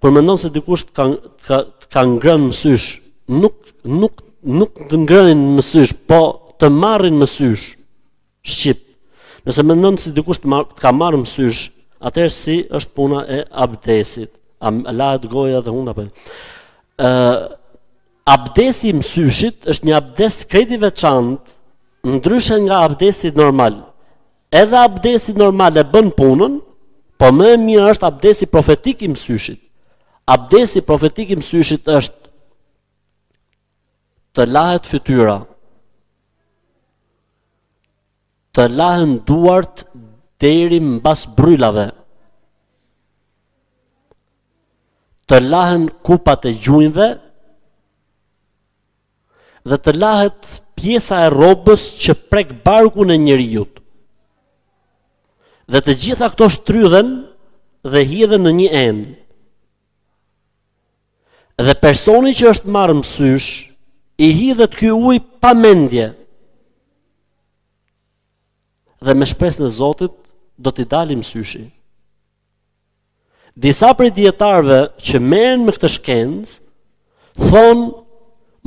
Kur mendon se dikush të ka të ka, ka ngrënë mësysh, nuk nuk nuk të ngrënë mësysh, po të marrin mësysh. Shqip. Nëse mendon se dikush të, të ka marrë mësysh, atëherë si është puna e abdesit? A lahet goja dhe hunda apo? Ë abdesi i mësyshit është një abdes krejt i veçantë, ndryshe nga abdesi normal. Edhe abdesi normal e bën punën, po më e mira është abdesi profetik i mësyshit. Abdesi profetik i mësyshit është të lahet fytyra, të lahen duart deri mbas brylave, të lahen kupat e gjunjve, dhe të lahet pjesa e rrobës që prek barkun e njeriut. Dhe të gjitha këto shtrydhen dhe hidhen në një enë. Dhe personi që është marrë mësysh, i hidhet ky ujë pa mendje. Dhe me shpresën e Zotit, do t'i dali mësyshi. Disa prej dijetarëve që merren me këtë shkencë thonë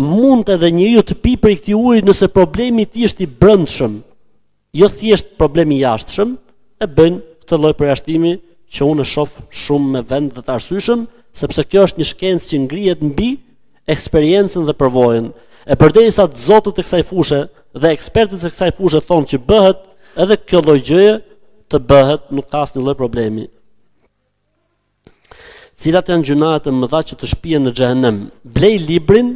mund edhe njeriu të pi prej këtij uji nëse problemi i tij është i brendshëm, jo thjesht problem i jashtëshëm, e bëjnë këtë lloj përjashtimi që unë e shoh shumë me vend dhe të arsyeshëm, sepse kjo është një shkencë që ngrihet mbi eksperiencën dhe përvojën, e përderisa të zotët e kësaj fushe dhe ekspertët e kësaj fushe thonë që bëhet edhe kjo lloj gjëje të bëhet, nuk ka asnjë lloj problemi. Cilat janë gjynahet e mëdha që të shpien në xhehenem? Blej librin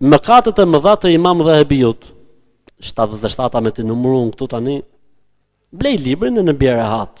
Mëkatet e mëdha të Imam Dhehebiut. 77-a me t'i numëruar këtu tani. Blej librin edhe bjer rehat.